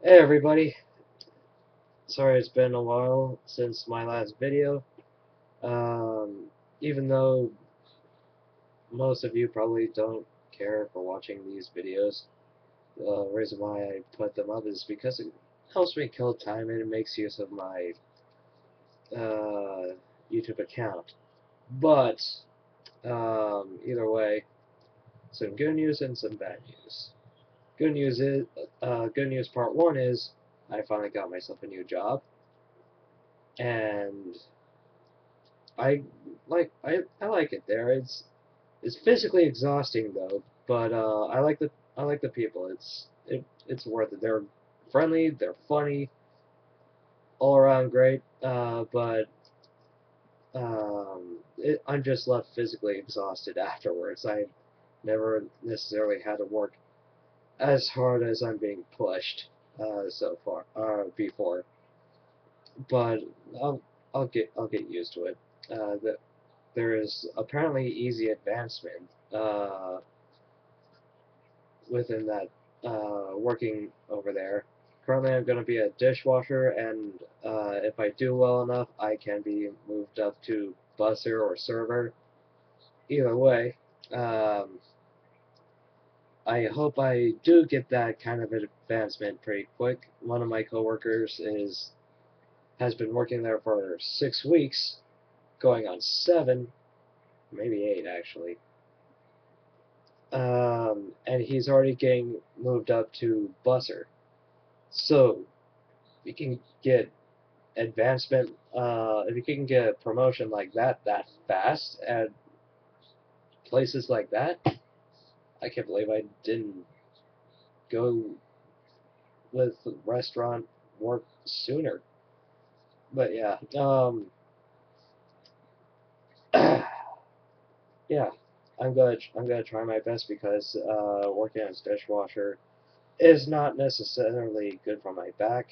Hey everybody! Sorry it's been a while since my last video. Um, even though most of you probably don't care for watching these videos, the reason why I put them up is because it helps me kill time and it makes use of my uh, YouTube account. But, um, either way, some good news and some bad news. Good news is, uh, good news part one is, I finally got myself a new job, and I like I I like it there. It's it's physically exhausting though, but uh, I like the I like the people. It's it it's worth it. They're friendly, they're funny, all around great. Uh, but um, it, I'm just left physically exhausted afterwards. I never necessarily had to work as hard as I'm being pushed uh, so far uh, before. But I'll I'll get I'll get used to it. Uh, there is apparently easy advancement uh, within that uh, working over there. Currently, I'm going to be a dishwasher, and uh, if I do well enough, I can be moved up to busser or server. Either way, um, I hope I do get that kind of advancement pretty quick. One of my coworkers is has been working there for six weeks, going on seven, maybe eight actually. Um, and he's already getting moved up to busser. So, we can get advancement, uh, if you can get a promotion like that that fast at places like that, I can't believe I didn't go with restaurant work sooner. But yeah, um, yeah, I'm gonna I'm gonna try my best because uh, working as dishwasher is not necessarily good for my back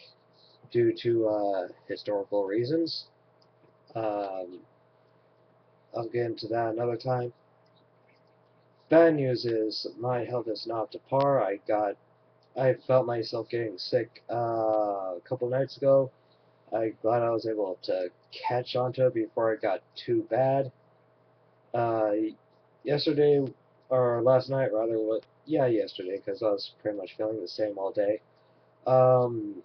due to uh, historical reasons. Um, I'll get into that another time. Bad news is my health is not up to par. I got, I felt myself getting sick uh, a couple nights ago. I'm glad I was able to catch onto it before it got too bad. Uh, yesterday, or last night rather, what? Yeah, yesterday, because I was pretty much feeling the same all day. Um,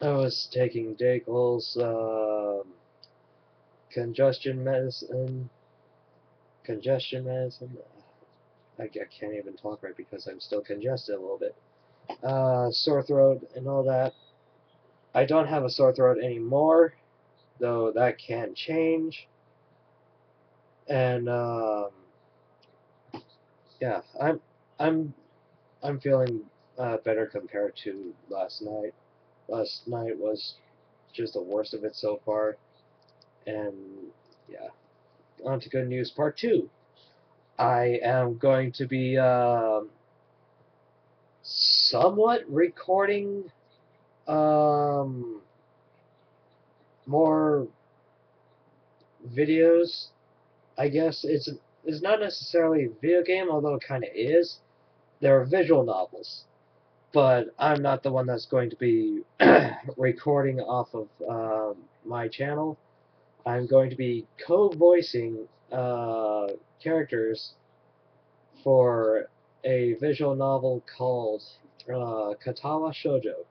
I was taking Dayquil's uh, congestion medicine, congestion medicine. I, I can't even talk right because I'm still congested a little bit. Uh, sore throat and all that. I don't have a sore throat anymore, though that can change. And um, yeah, I'm I'm I'm feeling uh, better compared to last night. Last night was just the worst of it so far. And yeah, on to good news part two. I am going to be uh, somewhat recording um, more videos. I guess it's it's not necessarily a video game, although it kind of is. They're visual novels, but I'm not the one that's going to be recording off of um, my channel. I'm going to be co-voicing uh, characters for a visual novel called uh, Katawa Shoujo.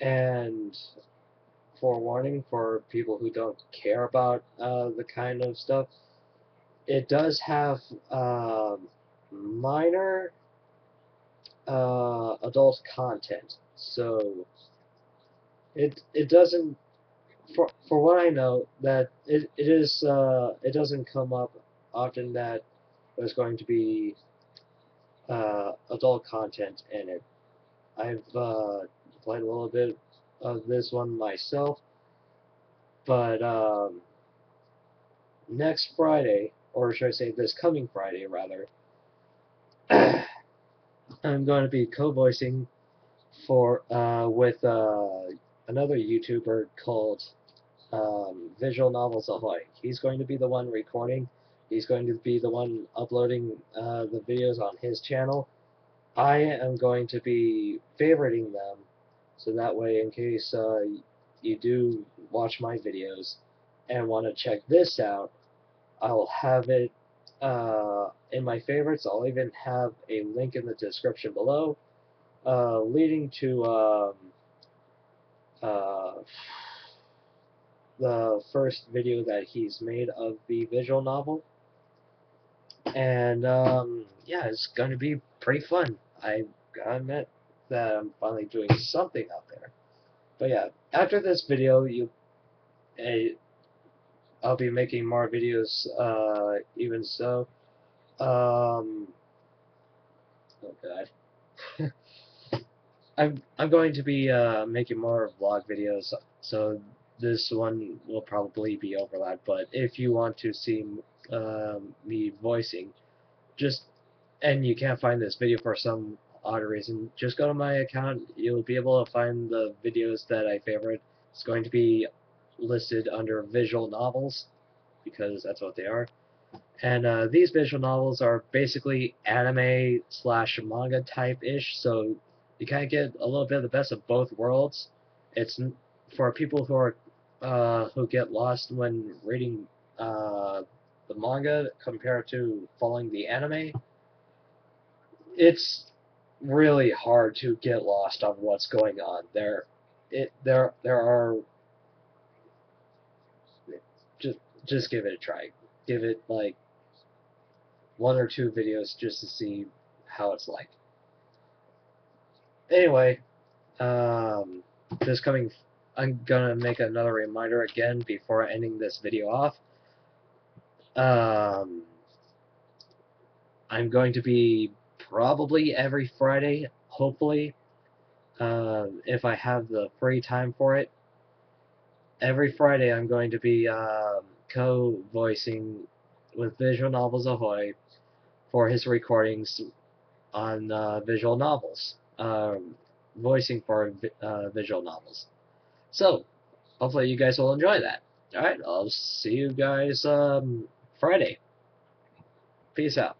And forewarning for people who don't care about uh, the kind of stuff, it does have uh, minor adult content. So it it doesn't for for what I know, that it it is uh, it doesn't come up often that there's going to be uh, adult content in it. I've uh, played a little bit of this one myself, but um, next Friday, or should I say this coming Friday rather, I'm going to be co-voicing for uh, with uh, another YouTuber called um, Visual Novels Ahoy. He's going to be the one recording. He's going to be the one uploading uh, the videos on his channel. I am going to be favoriting them, so that way, in case uh, you do watch my videos and want to check this out, I'll have it uh, in my favorites. I'll even have a link in the description below, uh, leading to um, uh, the first video that he's made of the visual novel. And um, yeah, it's going to be pretty fun. I gotta admit that I'm finally doing something out there. But yeah, after this video, you, uh, I'll be making more videos. Uh, even so, um, oh god. I'm I'm going to be uh, making more vlog videos, so this one will probably be overlapped. But if you want to see um, me voicing, just and you can't find this video for some odd reason, just go to my account. You'll be able to find the videos that I favorite. It's going to be listed under visual novels because that's what they are. And uh, these visual novels are basically anime slash manga type ish, so you kind of get a little bit of the best of both worlds. It's for people who are uh, who get lost when reading uh, the manga compared to following the anime. It's really hard to get lost on what's going on there. It there there are just just give it a try. Give it like one or two videos just to see how it's like. Anyway, um, this coming, I'm gonna make another reminder again before ending this video off. Um, I'm going to be probably every Friday, hopefully, uh, if I have the free time for it. Every Friday I'm going to be uh, co-voicing with Visual Novels Ahoy for his recordings on uh, visual novels, um, voicing for uh, visual novels. So, hopefully you guys will enjoy that. Alright, I'll see you guys um, Friday. Peace out.